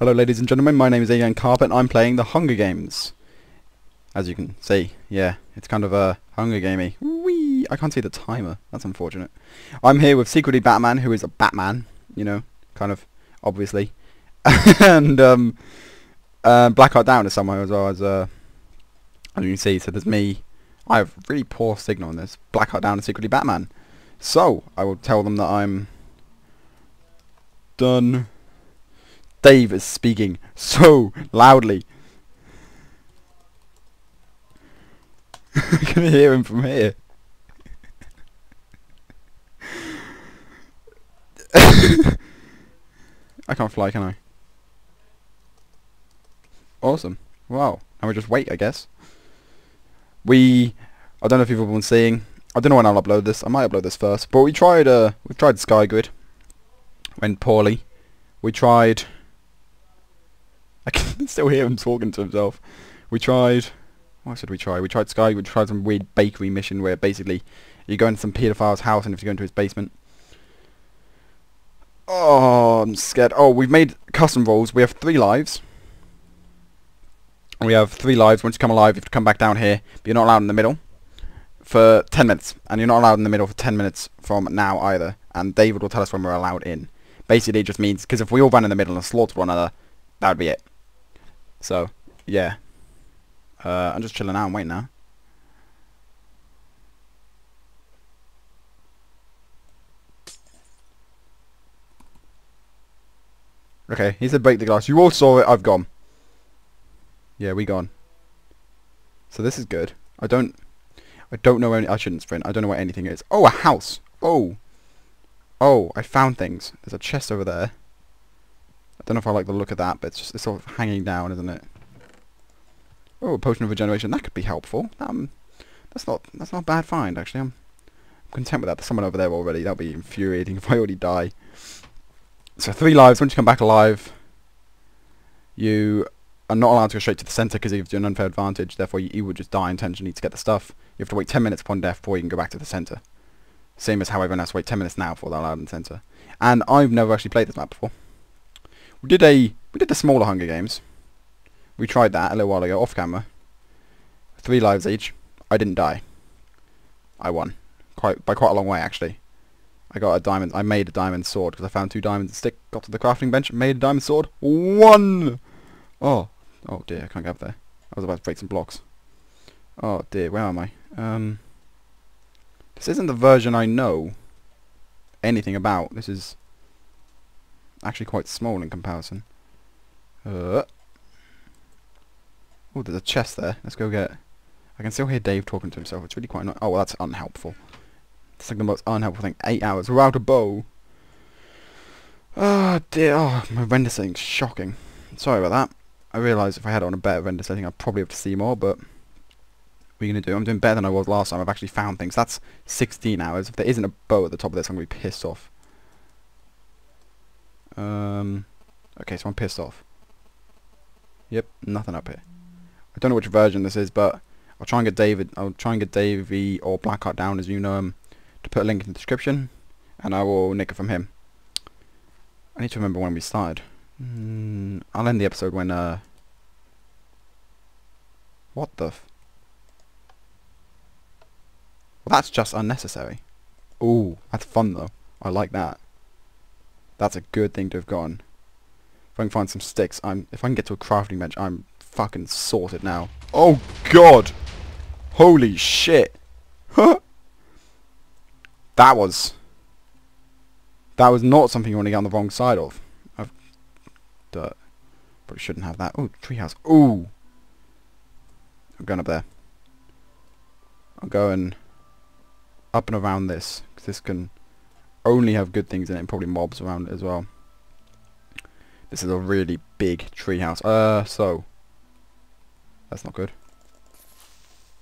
Hello ladies and gentlemen, my name is Alien Carpet and I'm playing the Hunger Games. As you can see, yeah, it's kind of a Hunger Gamey. Whee! I can't see the timer, that's unfortunate. I'm here with secretly Batman, who is a Batman, you know, kind of, obviously. and um, uh, Blackheart Down is somewhere as well as, uh, as you can see, so there's me. I have really poor signal on this. Blackheart Down is secretly Batman. So, I will tell them that I'm done. Dave is speaking so loudly. I can hear him from here. I can't fly, can I? Awesome. Wow. And we just wait, I guess. We... I don't know if you've all been seeing. I don't know when I'll upload this. I might upload this first. But we tried, uh... We've tried Sky Grid. Went poorly. We tried... Still hear him talking to himself. We tried... What should we try? We tried Sky, we tried some weird bakery mission where basically you go into some pedophile's house and if you go into his basement... Oh, I'm scared. Oh, we've made custom roles. We have three lives. We have three lives. Once you come alive, you have to come back down here. But you're not allowed in the middle for 10 minutes. And you're not allowed in the middle for 10 minutes from now either. And David will tell us when we're allowed in. Basically, it just means... Because if we all ran in the middle and slaughtered one another, that would be it. So, yeah. Uh, I'm just chilling out and waiting now. Okay, he said break the glass. You all saw it, I've gone. Yeah, we gone. So this is good. I don't... I don't know any... I shouldn't sprint. I don't know where anything is. Oh, a house! Oh! Oh, I found things. There's a chest over there. Don't know if I like the look of that, but it's just it's sort of hanging down, isn't it? Oh, a potion of regeneration. That could be helpful. Um, that's not that's not a bad find actually. I'm, I'm content with that. There's someone over there already. That'll be infuriating if I already die. So three lives. Once you come back alive, you are not allowed to go straight to the centre because it gives you an unfair advantage. Therefore, you, you would just die intentionally to get the stuff. You have to wait 10 minutes upon death before you can go back to the centre. Same as how everyone has to wait 10 minutes now before they're allowed in the centre. And I've never actually played this map before. We did a we did the smaller Hunger Games. We tried that a little while ago off camera. Three lives each. I didn't die. I won. Quite by quite a long way actually. I got a diamond. I made a diamond sword because I found two diamonds and stick. Got to the crafting bench, made a diamond sword. One. Oh, oh dear, I can't get up there. I was about to break some blocks. Oh dear, where am I? Um, this isn't the version I know anything about. This is actually quite small in comparison. Uh. Oh, there's a chest there. Let's go get. I can still hear Dave talking to himself. It's really quite annoying. Oh, well, that's unhelpful. It's like the most unhelpful thing. Eight hours without a bow. Oh, dear. Oh, my render setting's shocking. Sorry about that. I realise if I had it on a better render setting, I'd probably have to see more, but... What are you going to do? I'm doing better than I was last time. I've actually found things. That's 16 hours. If there isn't a bow at the top of this, I'm going to be pissed off. Um, okay, so I'm pissed off. Yep, nothing up here. I don't know which version this is, but I'll try and get David. I'll try and get Davey or Blackheart down, as you know him, to put a link in the description, and I will nick it from him. I need to remember when we started. Mm, I'll end the episode when. Uh, what the? F well, that's just unnecessary. Ooh, that's fun though. I like that. That's a good thing to have gone. If I can find some sticks, I'm. If I can get to a crafting bench, I'm fucking sorted now. Oh god! Holy shit! Huh? that was... That was not something you want to get on the wrong side of. I've... Dirt. Probably shouldn't have that. Oh, treehouse. Ooh! I'm going up there. I'm going up and around this. Because this can only have good things in it and probably mobs around as well. This is a really big treehouse. Uh, so... That's not good.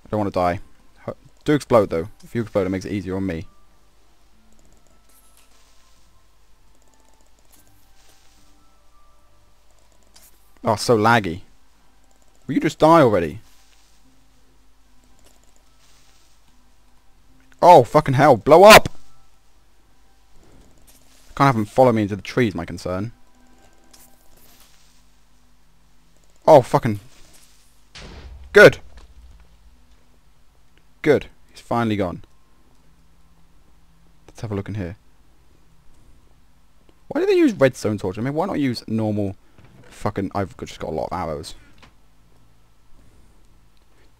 I don't want to die. Do explode though. If you explode it makes it easier on me. Oh, so laggy. Will you just die already? Oh, fucking hell. Blow up! Can't have them follow me into the trees, my concern. Oh, fucking... Good! Good. He's finally gone. Let's have a look in here. Why do they use redstone torch? I mean, why not use normal fucking... I've just got a lot of arrows.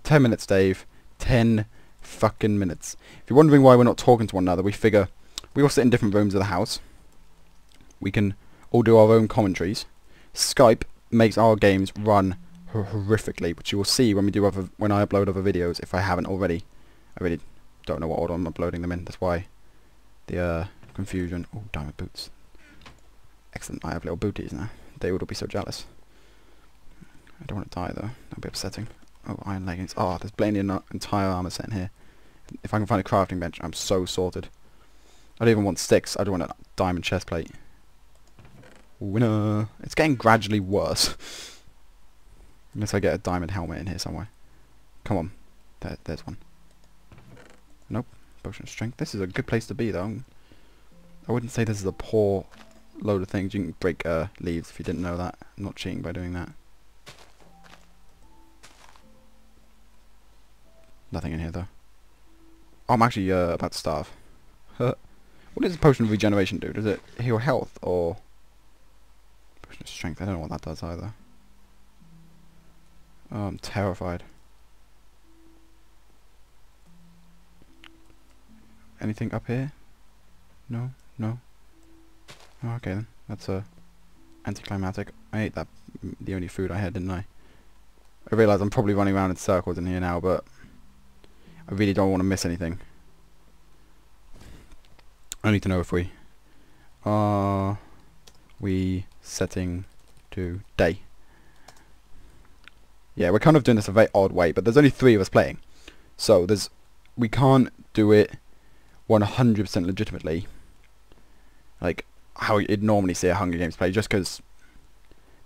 Ten minutes, Dave. Ten fucking minutes. If you're wondering why we're not talking to one another, we figure we all sit in different rooms of the house. We can all do our own commentaries. Skype makes our games run horrifically, which you will see when we do other when I upload other videos if I haven't already. I really don't know what order I'm uploading them in. That's why the uh, confusion. Oh, diamond boots. Excellent. I have little booties now. They would all be so jealous. I don't want to die though. That'd be upsetting. Oh, iron leggings. Oh, there's plainly an entire armor set in here. If I can find a crafting bench, I'm so sorted. I don't even want sticks. I don't want a diamond chest plate. Winner. It's getting gradually worse. Unless I get a diamond helmet in here somewhere. Come on. There, there's one. Nope. Potion of strength. This is a good place to be though. I wouldn't say this is a poor load of things. You can break uh, leaves if you didn't know that. I'm not cheating by doing that. Nothing in here though. Oh, I'm actually uh, about to starve. what does a potion of regeneration do? Does it heal health or of strength? I don't know what that does either. Oh, I'm terrified. Anything up here? No? No? Oh, okay then. That's uh, anticlimactic. I ate that the only food I had, didn't I? I realise I'm probably running around in circles in here now, but I really don't want to miss anything. I need to know if we are we setting to day. Yeah, we're kind of doing this a very odd way, but there's only three of us playing. So there's we can't do it 100% legitimately. Like how you'd normally see a Hunger Games play, just because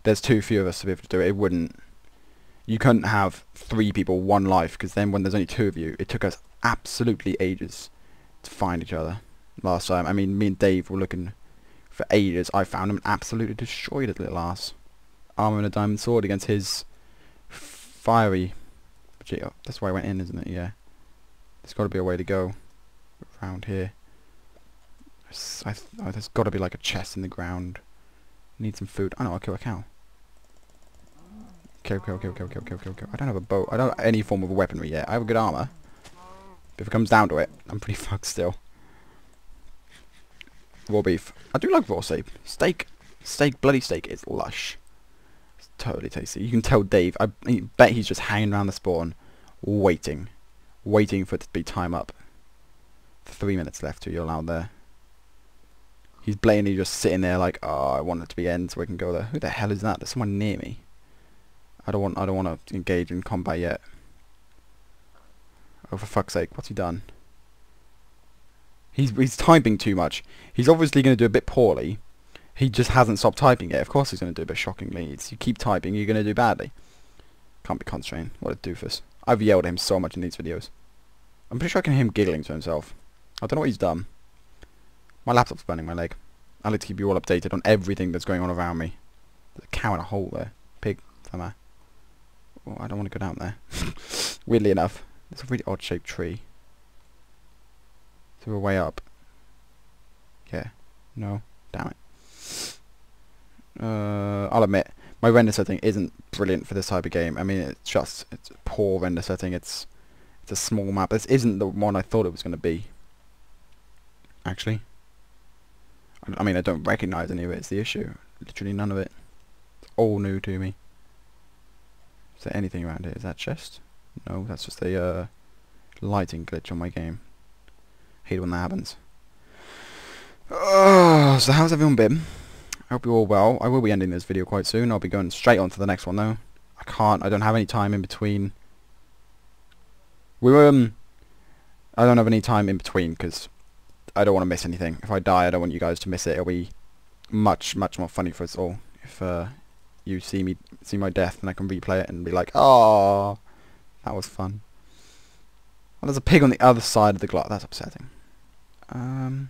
there's too few of us to be able to do it. It wouldn't you couldn't have three people, one life, because then when there's only two of you, it took us absolutely ages to find each other last time. I mean, me and Dave were looking for ages. I found him absolutely destroyed his little ass. Armor and a diamond sword against his fiery... Oh, that's why I went in, isn't it? Yeah. There's got to be a way to go around here. I oh, there's got to be like a chest in the ground. Need some food. I know, I'll kill a cow. Kill, Okay, okay, okay, okay, okay, okay, okay, I don't have a bow. I don't have any form of weaponry yet. I have a good armor. But if it comes down to it, I'm pretty fucked still. Raw beef. I do like raw steak. Steak. Steak, bloody steak is lush. It's totally tasty. You can tell Dave, I bet he's just hanging around the spawn, waiting. Waiting for it to be time up. Three minutes left to you allowed there. He's blatantly just sitting there like, oh, I want it to be end so we can go there. Who the hell is that? There's someone near me. I don't want I don't want to engage in combat yet. Oh for fuck's sake, what's he done? He's he's typing too much. He's obviously going to do a bit poorly. He just hasn't stopped typing yet. Of course he's going to do a bit shockingly. It's, you keep typing, you're going to do badly. Can't be constrained. What a doofus. I've yelled at him so much in these videos. I'm pretty sure I can hear him giggling to himself. I don't know what he's done. My laptop's burning my leg. I like to keep you all updated on everything that's going on around me. There's a cow in a hole there. Pig somewhere. Oh, I don't want to go down there. Weirdly enough, it's a really odd shaped tree. We're way up. Yeah. No. Damn it. Uh, I'll admit, my render setting isn't brilliant for this type of game. I mean, it's just it's poor render setting. It's it's a small map. This isn't the one I thought it was going to be. Actually. I, I mean, I don't recognize any of it. It's the issue. Literally none of it. It's all new to me. Is there anything around here? Is that chest? No, that's just a uh, lighting glitch on my game. Hate when that happens. Oh, so how's everyone been? I hope you're all well. I will be ending this video quite soon. I'll be going straight on to the next one though. I can't. I don't have any time in between. We were. Um, I don't have any time in between because I don't want to miss anything. If I die, I don't want you guys to miss it. It'll be much, much more funny for us all if uh, you see me see my death and I can replay it and be like, "Ah, that was fun. Well, there's a pig on the other side of the glass. That's upsetting. Um,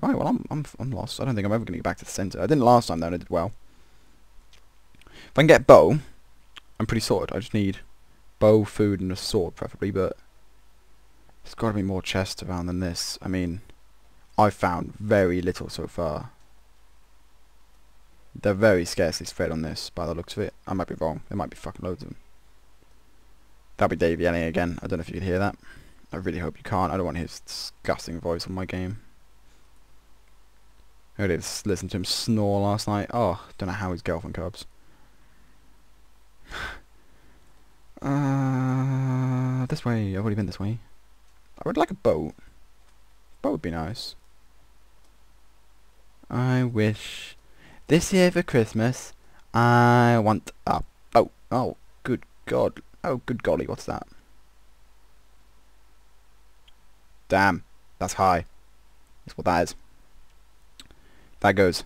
right, well, I'm, I'm, I'm lost. I don't think I'm ever going to get back to the centre. I didn't last time, though, and I did well. If I can get bow, I'm pretty sorted. I just need bow, food, and a sword, preferably, but there's got to be more chests around than this. I mean, I've found very little so far. They're very scarcely spread on this, by the looks of it. I might be wrong. There might be fucking loads of them. That'll be Dave yelling again. I don't know if you can hear that. I really hope you can't. I don't want his disgusting voice on my game. I did listen to him snore last night. Oh, don't know how his girlfriend copes. uh, this way. I've already been this way. I would like a boat. Boat would be nice. I wish this year for Christmas I want a boat. Oh, good God. Oh, good golly, what's that? Damn, that's high. That's what that is. That goes,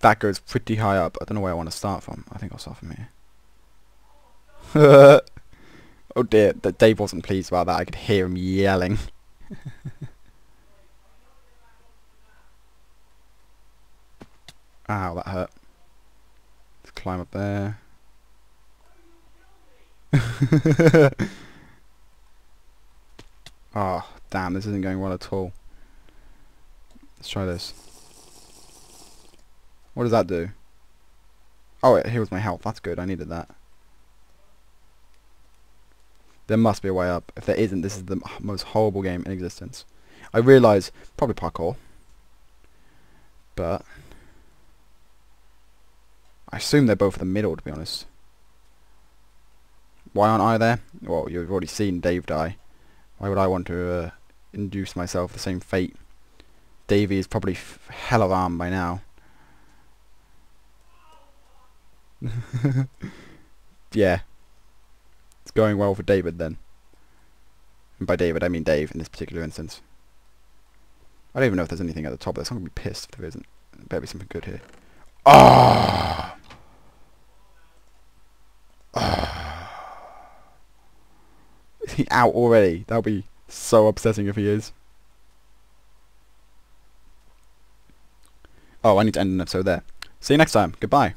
that goes pretty high up. I don't know where I want to start from. I think I'll start from here. oh dear, that Dave wasn't pleased about that. I could hear him yelling. Ow, that hurt. Let's climb up there. oh, damn, this isn't going well at all. Let's try this. What does that do? Oh, it heals my health. That's good. I needed that. There must be a way up. If there isn't, this is the most horrible game in existence. I realise, probably parkour. But... I assume they're both in the middle, to be honest. Why aren't I there? Well, you've already seen Dave die. Why would I want to uh, induce myself the same fate? Davey is probably hell of armed by now. yeah. It's going well for David then. And by David I mean Dave in this particular instance. I don't even know if there's anything at the top. of this. I'm gonna be pissed if there isn't. There better be something good here. Ah! Is he out already? That'll be so upsetting if he is. Oh, I need to end an episode there. See you next time. Goodbye.